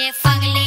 Get fucking